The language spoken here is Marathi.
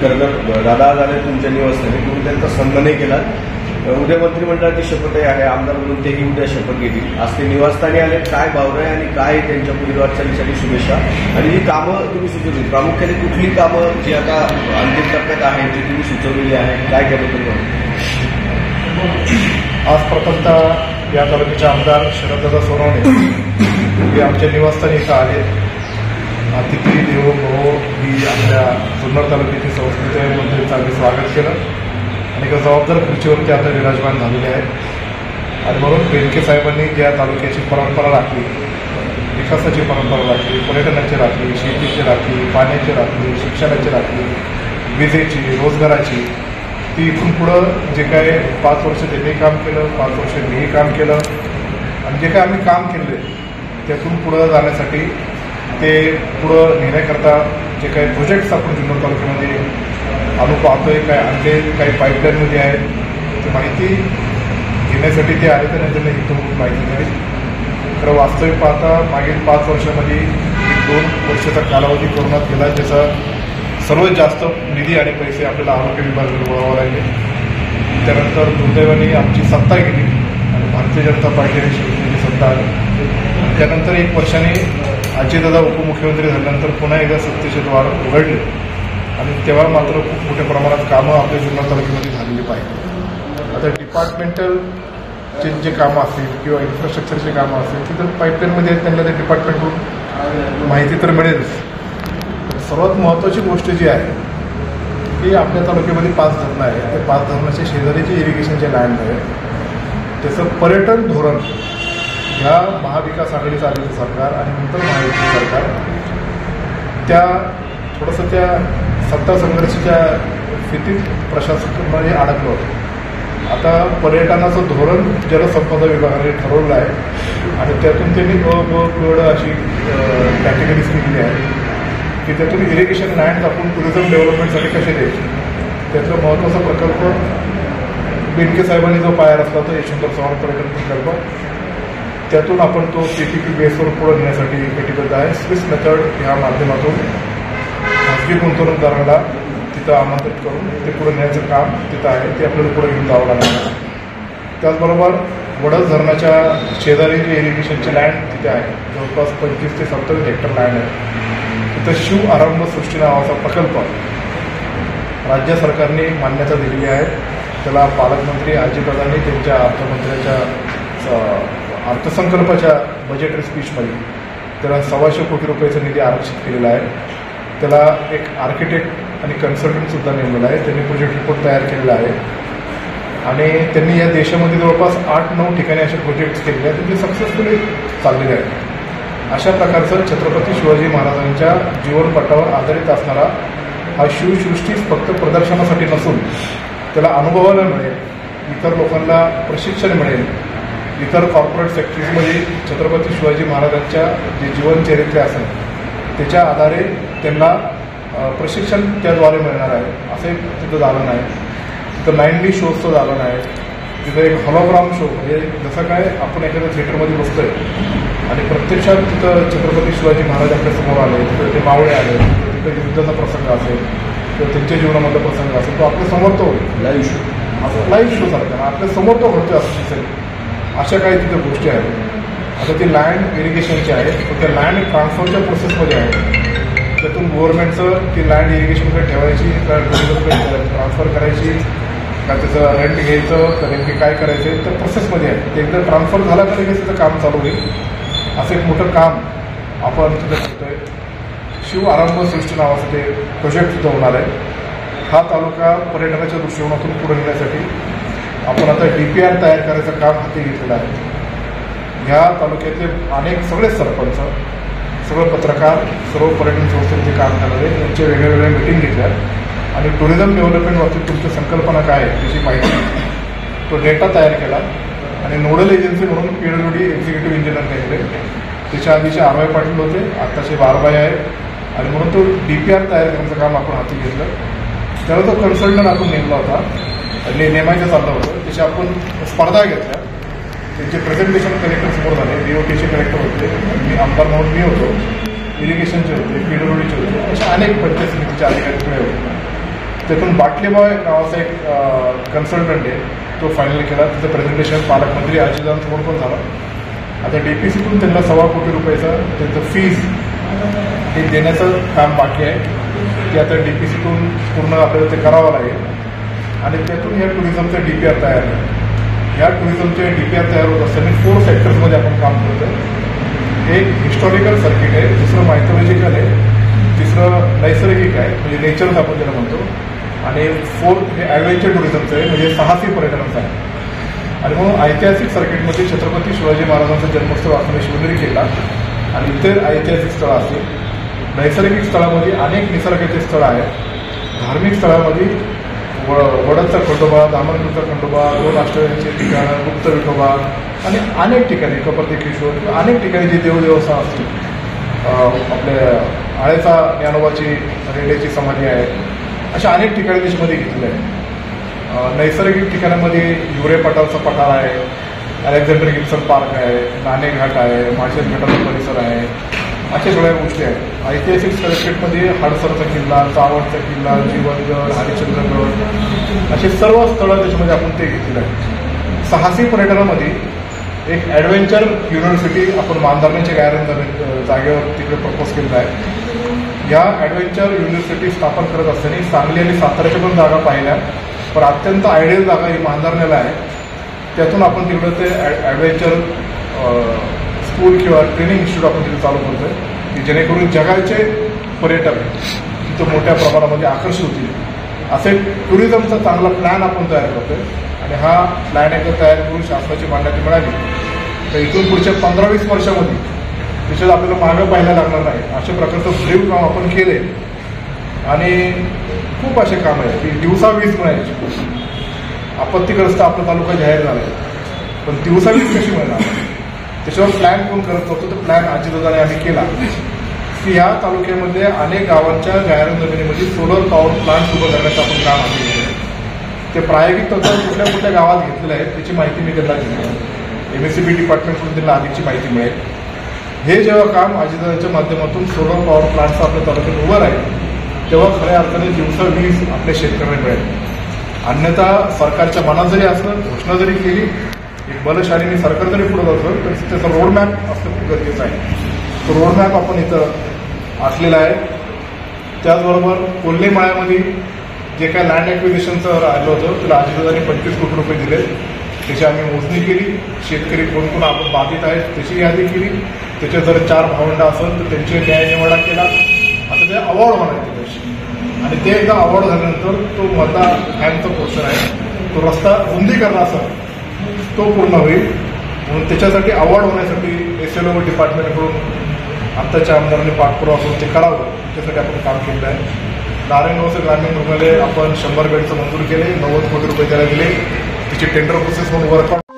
दादा झाले तुमच्या निवासस्थानी. तुम्ही त्यांचा सन्मानही केला. उद्या मंत्रिमंडळाची शपथही आहे. आमदार म्हणून तेही उद्या शपथ घेतील. आज ते निवासस्थानी आले. काय भावना आहे आणि काय त्यांच्या पुढील वाटचालीसाठी शुभेच्छा. आणि जी कामं तुम्ही सुचवली. प्रामुख्याने कुठली कामं जी आता अंतिम टप्प्यात आहेत ती तुम्ही सुचवलेली आहे काय केलं तुम्ही? आज प्रथमतः या तालुक्याचे आमदार शरददादा सोनवणे हे आमच्या निवासस्थानी इथं आले. अतिथी देवो भव ही आपल्या जुन्नर तालुक्याची संस्कृती आहे आम्ही स्वागत केलं. आणि एका जबाबदार खुर्चीवरती आता विराजमान झालेले आहेत. आणि म्हणून बेनके साहेबांनी ज्या तालुक्याची परंपरा राखली विकासाची परंपरा राखली पर्यटनाची राखली शेतीची राखली पाण्याची राखली शिक्षणाची राखली विजेची रोजगाराची ती इथून पुढं जे काय पाच वर्ष त्यांनी काम केलं पाच वर्ष मीही काम केलं. आणि जे काय आम्ही काम केलं त्यातून पुढं जाण्यासाठी ते पुढं नेण्याकरता जे काही प्रोजेक्ट्स आपण जुन्नर तालुक्यामध्ये आणू पाहतोय काय आणले काही पाईपलाईनमध्ये आहेत ती माहिती घेण्यासाठी ते आले तर त्यांना इथून माहिती मिळेल. खरं वास्तविक पाहता मागील पाच वर्षामध्ये एक दोन वर्षाचा कालावधी कोरोनात गेला ज्याचा सर्वात जास्त निधी आणि पैसे आपल्याला आरोग्य विभागाकडे बोलावं लागले. त्यानंतर दुर्दैवाने आमची सत्ता गेली आणि भारतीय जनता पार्टीने शिवसेनेची सत्ता आली. त्यानंतर एक वर्षाने अजितदादा उपमुख्यमंत्री झाल्यानंतर पुन्हा एकदा सत्तेचे द्वार उघडले. आणि तेव्हा मात्र खूप मोठ्या प्रमाणात कामं आपल्या जिल्हा तालुक्यामध्ये झालेली पाहिजे आता डिपार्टमेंटल चे जे कामं असतील किंवा इन्फ्रास्ट्रक्चरचे कामं असतील ती तर पाईपलाईनमध्ये आहेत त्यांना ते डिपार्टमेंटकडून माहिती तर मिळेलच. सर्वात महत्त्वाची गोष्ट जी आहे ती आपल्या तालुक्यामध्ये पाच धरणं आहे ते पाच धरणाच्या शेजारी जे इरिगेशनचे लँड आहे त्याचं पर्यटन धोरण ह्या महाविकास आघाडीचं आलेलं सरकार आणि नंतर महायुतीचं सरकार त्या थोडंसं त्या सत्ता संघर्षाच्या स्थितीत प्रशासनामध्ये अडकलं होतं. आता पर्यटनाचं धोरण जलसंपदा विभागाने ठरवलं आहे आणि त्यातून त्यांनी ग गड अशी कॅटेगरीज केलेली आहे की त्यातून इरिगेशन लँड आपण टुरिझम डेव्हलपमेंटसाठी कसे द्यायचे? त्यातला महत्त्वाचा प्रकल्प बेनके साहेबांनी जो पाया रचला तो यशवंतराव चव्हाण पर्यटन प्रकल्प त्यातून आपण तो पीपीपी बेसवर पुढे नेण्यासाठी कटिबद्ध आहे. स्विस मेथड ह्या माध्यमातून खाजगी गुंतवणूकदारांना तिथं आमंत्रित करून ते पुढे नेण्याचं काम तिथं आहे ते आपल्याला पुढे घेऊन जावं लागणार त्याचबरोबर वडस धरणाच्या शेजारी जे इरिगेशनचे लँड तिथे आहे जवळपास पंचवीस ते सत्तावीस हेक्टर लँड आहे. तिथं शिव आरंभ सृष्टी नावाचा प्रकल्प राज्य सरकारने मान्यता दिलेली आहे. त्याला पालकमंत्री अजितदादांनी त्यांच्या अर्थमंत्र्याच्या अर्थसंकल्पाच्या बजेटरी स्पीचमध्ये त्याला सव्वाशे कोटी रुपयाचा निधी आरक्षित केलेला आहे. त्याला एक आर्किटेक्ट आणि कन्सल्टंटसुद्धा नेमलेला आहे. त्यांनी प्रोजेक्ट रिपोर्ट तयार केलेला आहे. आणि त्यांनी या देशामध्ये जवळपास आठ नऊ ठिकाणी असे प्रोजेक्ट्स केलेले आहेत. ते सक्सेसफुली चाललेले आहेत. अशा प्रकारचं छत्रपती शिवाजी महाराजांच्या जीवनपटावर आधारित असणारा हा शिवसृष्टीच फक्त प्रदर्शनासाठी नसून त्याला अनुभवायला मिळेल इतर लोकांना प्रशिक्षण मिळेल इतर कॉर्पोरेट सेक्टरीजमध्ये छत्रपती शिवाजी महाराजांच्या जे जीवनचरित्र असेल त्याच्या आधारे त्यांना प्रशिक्षण त्याद्वारे मिळणार आहे असं एक तिथं झालं नाही तिथं नाईन डी शोजचं झालं नाही तिथं एक हॉलोग्राम शो म्हणजे जसं काय आपण एखाद्या थिएटरमध्ये बसतोय आणि प्रत्यक्षात तिथं छत्रपती शिवाजी महाराज आपल्यासमोर आले तिथं ते मावळे आले तिथं युद्धाचा प्रसंग असेल किंवा त्यांच्या जीवनामधला प्रसंग असेल तो आपल्यासमोर तो लाईव्ह शो असं लाईव्ह शो सारखं. आपल्यासमोर तो घडतोय असं दिसेल. अशा काही तिथं गोष्टी आहेत. आता ती लँड इरिगेशनची आहे पण त्या लँड ट्रान्सफरच्या प्रोसेसमध्ये आहे त्यातून गव्हर्नमेंटचं ती लँड इरिगेशनकडे ठेवायची का ट्रान्सफर करायची का त्याचं रेंट घ्यायचं का नेमकी काय करायचं तर प्रोसेसमध्ये आहे ते एकदा ट्रान्सफर झाला का लगेच त्याचं काम चालू होईल. असं एक मोठं काम आपण तिथं करतोय. शिव आरंभ सृष्टी नावाचं ते प्रोजेक्ट सुद्धा होणार आहे. हा तालुका पर्यटनाच्या दृष्टिकोनातून पुढे नेण्यासाठी आपण आता डी पी आर तयार करायचं काम हाती घेतलेलं आहे. ह्या तालुक्यातले अनेक सगळेच सरपंच सगळे पत्रकार सर्व पर्यटन संस्थेचे काम करणारे यांच्या वेगळ्या वेगळ्या मिटिंग घेतल्या आणि टुरिझम डेव्हलपमेंट बाबतीत तुमची संकल्पना काय आहे त्याची माहिती तो डेटा तयार केला. आणि नोडल एजन्सी म्हणून पीडब्ल्यू डी एक्झिक्युटिव्ह इंजिनियर नेमले. त्याच्या आधीचे आरवाय पाटील होते आत्ताचे बारबाय आहेत. आणि म्हणून तो डी पी आर तयार करण्याचं काम आपण हाती घेतलं. त्याला तो कन्सल्टंट आपण नेमला होता. नेमायचं चाललं होतं त्याची आपण स्पर्धा घेतल्या. त्यांचे प्रेझेंटेशन कलेक्टर समोर झाले. बीओटीचे कलेक्टर होते. मी आमदार म्हणून मी होतो. इरिगेशनचे होते पीडब्ल्यूडीचे होते. अशा अनेक पंचायत समितीचे अधिकारी पुढे होते. त्यातून बाटलेबॉय नावाचा एक कन्सल्टंट आहे. तो फायनल केला. त्याचं प्रेझेंटेशन पालकमंत्री अजितांसमोर पण झालं. आता डी पी सीतून त्यांना सव्वा कोटी रुपयाचं त्यांचं फीज हे देण्याचं काम बाकी आहे. ते आता डी पी सीतून पूर्ण आपल्याला ते करावं लागेल. आणि त्यातून या टुरिझमचे डी पी आर तयार आहे या टुरिझमचे डी पी आर तयार होत असताना फोर सेक्टर्समध्ये आपण काम करतो एक हिस्टॉरिकल सर्किट आहे दुसरं मायथॉलॉजिकल आहे तिसरं नैसर्गिक आहे म्हणजे नेचरच आपण त्याला म्हणतो. आणि फोर्थ हे ॲडव्हेंचर टुरिझमचं आहे म्हणजे साहसी पर्यटनाचं आहे. आणि म्हणून ऐतिहासिक सर्किटमध्ये छत्रपती शिवाजी महाराजांचा जन्मस्थळ असलेला शिवनेरी किल्ला आणि इतर ऐतिहासिक स्थळं असतील नैसर्गिक स्थळामध्ये अनेक निसर्गाचे स्थळं आहेत. धार्मिक स्थळामध्ये व वडदचा खंडोबा दामनपूरचा खंडोबा दोन अष्टविनायकचे ठिकाणं गुप्त विठोबा आणि अनेक ठिकाणी कपर्दिकेश्वर किंवा अनेक ठिकाणी जे देवदेवस्थान असतील आपल्या आळेचा ज्ञानोबाची रेड्याची समाधी आहे. अशा अनेक ठिकाणी देशमध्ये घेतलेलं आहे. नैसर्गिक ठिकाणामध्ये युरे पठारचा पठार आहे अलेक्झांडर गिल्सन पार्क आहे नाणे घाट आहे माळशेज घाटाचा परिसर आहे. अशा सगळ्या गोष्टी आहेत. ऐतिहासिक सर्किटमध्ये हडसरचा किल्ला चावडचा किल्ला जीवनगड हरिश्चंद्रगड असे सर्व स्थळं त्याच्यामध्ये आपण ते घेतलेलं आहे साहसी पर्यटनामध्ये एक ॲडव्हेंचर युनिव्हर्सिटी आपण मानधरण्याच्या गायरन जागेवर तिकडे प्रपोज केलेलं आहे. या ॲडव्हेंचर युनिव्हर्सिटी स्थापन करत असताना सांगली आणि साताऱ्याच्या पण जागा पाहिल्या. पण अत्यंत आयडियल जागा ही मानधरण्याला आहे. त्यातून आपण तिकडं ते ॲड ॲडव्हेंचर स्कूल किंवा ट्रेनिंग इन्स्टिट्यूट आपण तिथे चालू करतोय की जेणेकरून जगाचे पर्यटक तिथं मोठ्या प्रमाणामध्ये आकर्षित होतील असे टुरिझमचा चांगला प्लॅन आपण तयार करतोय आणि हा प्लॅन एकदा तयार करून शासनाची मान्यता मिळाली तर इथून पुढच्या पंधरा वीस वर्षामध्ये त्याच्यात आपल्याला मागं पाहायला लागणार नाही अशा प्रकारचं ब्रीव काम आपण केले आणि खूप असे काम आहे की दिवसा वीज मिळायची आपत्तीग्रस्त आपला तालुका जाहीर झाला आहे पण दिवसा वीज कशी मिळणार त्याच्यावर प्लॅन कोण करत नव्हतं तर प्लॅन अजितदादाने आम्ही केला. की या तालुक्यामध्ये अनेक गावांच्या गायरन जमिनीमध्ये सोलर पॉवर प्लांट उभं करण्याचं आपण काम आम्ही ते प्रायोगिक तत्वावर कुठल्या कुठल्या गावात घेतलेलं आहे त्याची माहिती मी त्यांना घेतली एम एस सी बी डिपार्टमेंटकडून त्यांना आधीची माहिती मिळेल. हे जेव्हा काम अजितदादांच्या माध्यमातून सोलर पॉवर प्लांटचं आपल्या तालुक्यात उभं राहील तेव्हा खऱ्या अर्थाने दिवसा वीज आपल्या शेतकऱ्यांना मिळेल. अन्यथा सरकारच्या मनात जरी असलं घोषणा जरी केली एक बलशालीने सरकार जरी पुढे असलं तर त्याचा रोडमॅप असणं खूप गरजेचं आहे. तो रोडमॅप आपण इथं असलेला आहे. त्याचबरोबर कोल्हे माळ्यामध्ये जे काय लँड ॲक्विजिशनचं राहिलं होतं त्याला अजितदादांनी पंचवीस कोटी रुपये दिले. त्याची आम्ही मोजणी केली. शेतकरी कोण कोण आपण बाधित आहेत त्याची यादी केली. त्याचे जर चार भावंड असेल तर त्यांची न्याय निवाडा केला. आता ते अवॉर्ड होणार आहे आणि ते एकदा अवॉर्ड झाल्यानंतर तो मतदार फॅनचा पोर्शन आहे. तो रस्ता रुंदीकरणाचा तो पूर्ण होईल. म्हणून त्याच्यासाठी अवॉर्ड होण्यासाठी एस एल ओ डिपार्टमेंटकडून आत्ताच्या आमदारांनी पाठपुरावा करून ते करावं. त्यासाठी आपण काम केलं आहे. नारायणगावचं ग्रामीण रुग्णालय आपण शंभर बेडचं मंजूर केले नव्वद कोटी रुपये त्याला दिले. तिची टेंडर प्रोसेस म्हणून वर्कआउट